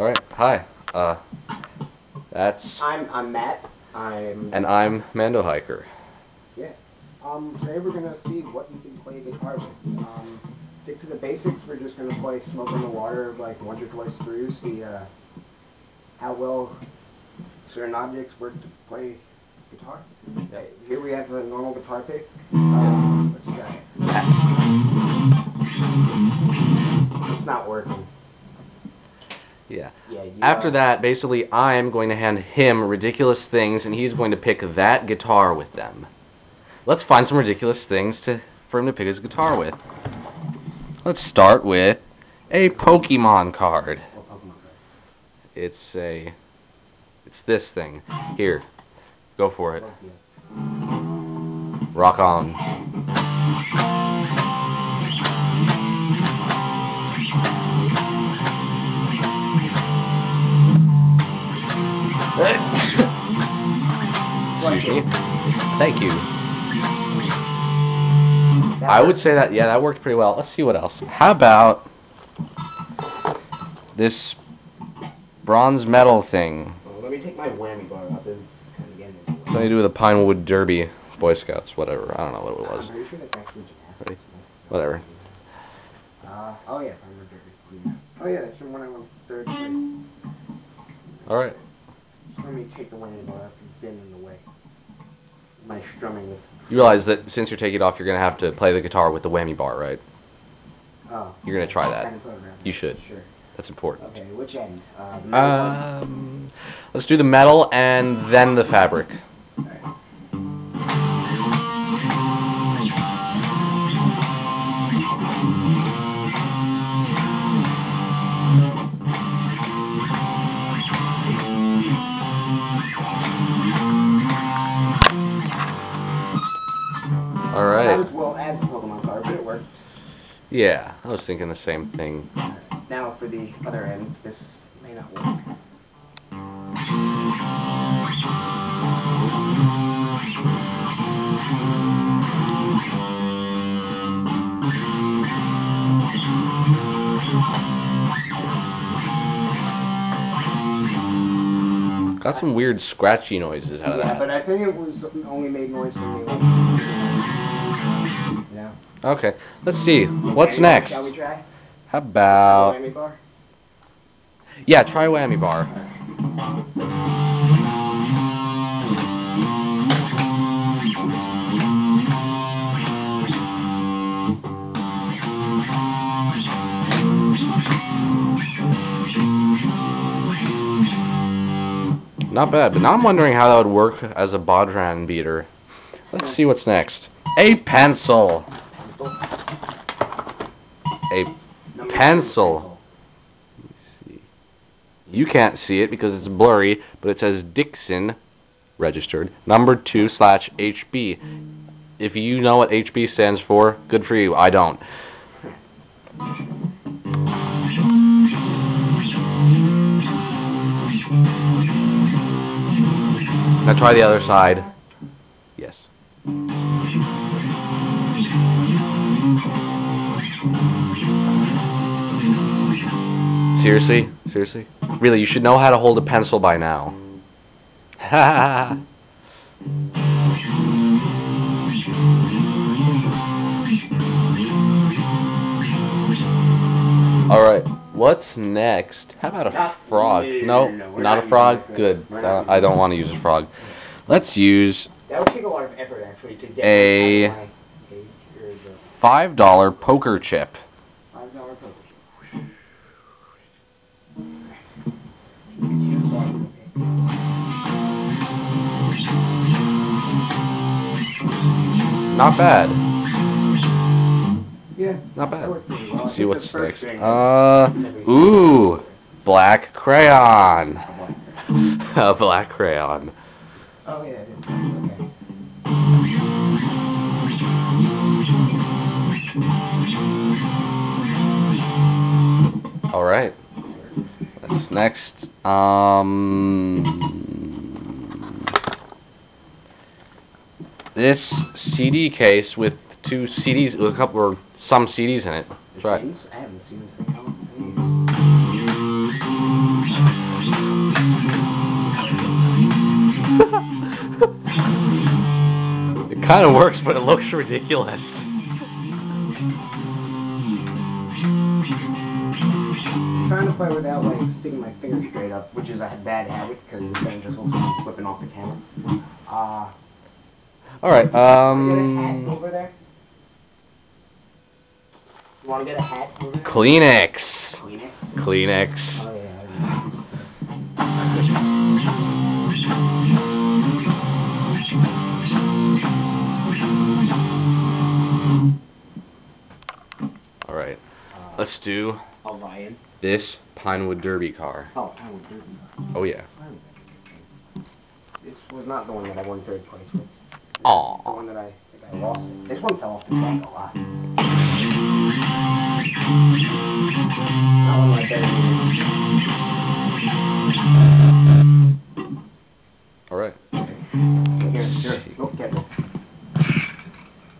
All right. Hi. Uh, that's I'm I'm Matt. I'm and I'm Mando Hiker. yeah. Um, today we're gonna see what you can play guitar with. Um, stick to the basics. We're just gonna play "Smoke in the Water" like once or twice through. See uh, how well certain objects work to play guitar. Okay, here we have a normal guitar pick. Um, what's you got? It's not working. Yeah. Yeah. After uh, that, basically, I'm going to hand him ridiculous things, and he's going to pick that guitar with them. Let's find some ridiculous things to for him to pick his guitar with. Let's start with a Pokemon card. what Pokemon card? It's a, it's this thing. Here, go for it. Let's see it. Rock on. Excuse me. Thank you. I would say that yeah, that worked pretty well. Let's see what else. How about this bronze medal thing? Well, let me take my whammy bar up. It's kind of getting into. Something to do with the Pinewood Derby, Boy Scouts, whatever. I don't know what it I'm was. pretty sure that's actually gymnastics. Whatever. Uh, oh yeah, Pinewood Derby. Oh yeah, that's from when I won third place. All right. Me take the whammy bar up and bend in the way. My strumming with. You realize that since you're taking it off, you're gonna have to play the guitar with the whammy bar, right? Oh. You're gonna try that. You should. Sure. That's important. Okay, which end? Uh, one? Um, let's do the metal and then the fabric. Yeah, I was thinking the same thing. Now for the other end, this may not work. Got some weird scratchy noises out of Yeah, that. but I think it was only made noise for me. Okay, let's see. What's next? Shall we try? How about Whammy bar? yeah? Try whammy bar. Not bad, but now I'm wondering how that would work as a bodhrán beater. Let's see what's next. A pencil. A Pencil. You can't see it because it's blurry, but it says Dixon registered number two slash HB. If you know what HB stands for, good for you. I don't. Now try the other side. Yes. Seriously? Seriously? Really, you should know how to hold a pencil by now. Ha Alright, what's next? How about a frog? no, No, no, no, not a frog? using a frog. Good. I don't- want to use a frog. Let's use That would take a lot of effort actually to get A- out of my cage or the $5 poker chip. five dollar poker chip. Not bad. Yeah. Not bad. well. Let's see what's next. Uh, ooh, black crayon. a black crayon. Oh yeah. Okay. All right. That's next. Um, this CD case with two CDs, with a couple or some CDs in it. That's right. I haven't seen this thing. it kind of works, but it looks ridiculous. trying to play without like sticking my finger straight up, which is a bad habit because the thing just will be flipping off the camera. Uh, all right. Get a hat Um. over there. You want to get a hat over there? Kleenex. Kleenex. Kleenex. Oh yeah. All right. Uh, Let's do a lion. this Pinewood Derby car. Oh, do that. Oh yeah. I would make this thing. This was not the one that I won third place with. The Aw. one that I think I lost. With. This one fell off the track a lot. Hmm. That one right there. All right. Here, here. Look, get this.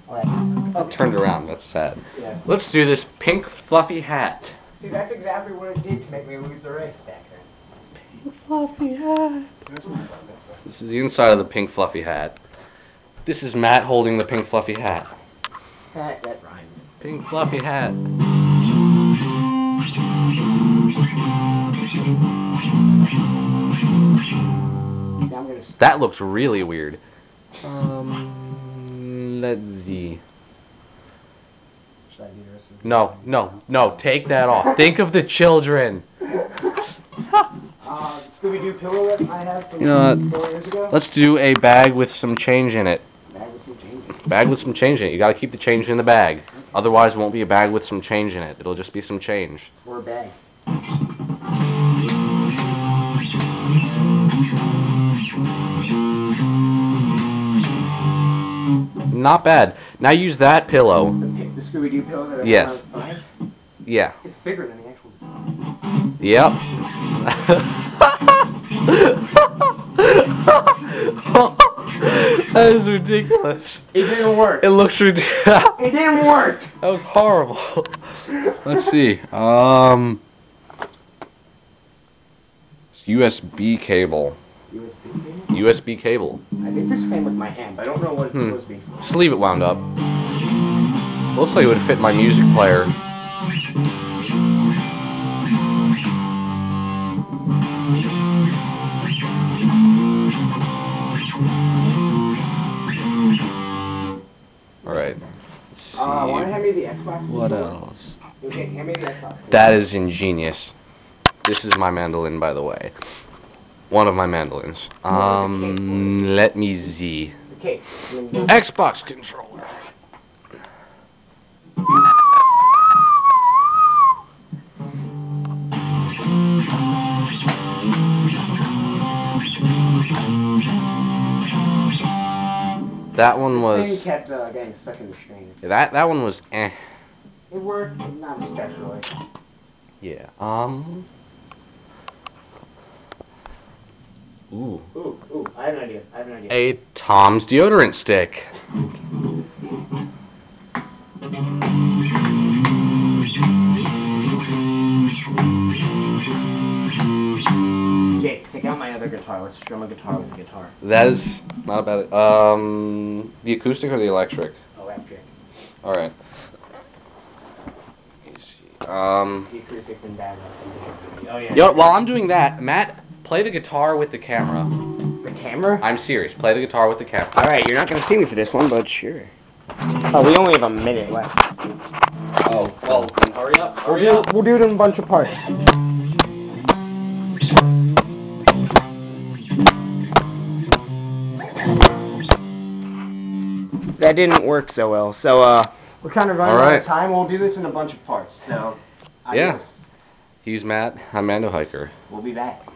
Alright. Okay. Oh. Turned around. That's sad. Yeah. Let's do this pink fluffy hat. See, that's exactly what it did to make me lose the race back then. Fluffy hat. This one's fun, this one. This is the inside of the pink fluffy hat. This is Matt holding the pink fluffy hat. That, that rhymes. Pink fluffy hat. Now I'm gonna. That looks really weird. Um, let's see. Should I do the No, no, no. Take that off. Think of the children. Uh, Scooby Doo pillow that I have from You know what? four years ago. Let's do a bag with some change in it. Bag with some change. Bag with some change in it. You gotta keep the change in the bag. Otherwise, it won't be a bag with some change in it. It'll just be some change. Or a bag. Not bad. Now use that pillow. The, pi- the Scooby Doo pillow that I Yes. have on five. Yeah. It's bigger than the actual. Yep. that is ridiculous. It didn't work. It looks ridiculous. It didn't work. That was horrible. Let's see. Um, it's USB cable. USB cable? USB cable. I think this came with my hand. I don't know what it's Hmm. supposed to be leave it wound up. Looks like it would fit my music player. What else? Okay, hand me the Xbox. That is ingenious. This is my mandolin, by the way. One of my mandolins. Um, let me see. The case. I mean, the- Xbox controller. That one was kept uh, stuck in the that that one was eh. It worked, not especially. Yeah. Um. Ooh. Ooh, ooh, I have an idea. I have an idea. A Tom's deodorant stick. Jake, take out my other guitar. Let's strum a guitar with a guitar. That is not bad. Um, the acoustic or the electric? Electric. All right. Let me see. Um. The acoustics in bad. Oh yeah. Yo, while I'm doing that, Matt, play the guitar with the camera. The camera? I'm serious. Play the guitar with the camera. Alright, you're not gonna see me for this one, but sure. Oh, we only have a minute left. Oh, well, then hurry up. We'll do, we'll do it in a bunch of parts. That didn't work so well, so uh, we're kind of running out of time. We'll do this in a bunch of parts, so Yeah. He's Matt. I'm Mando Hiker. We'll be back.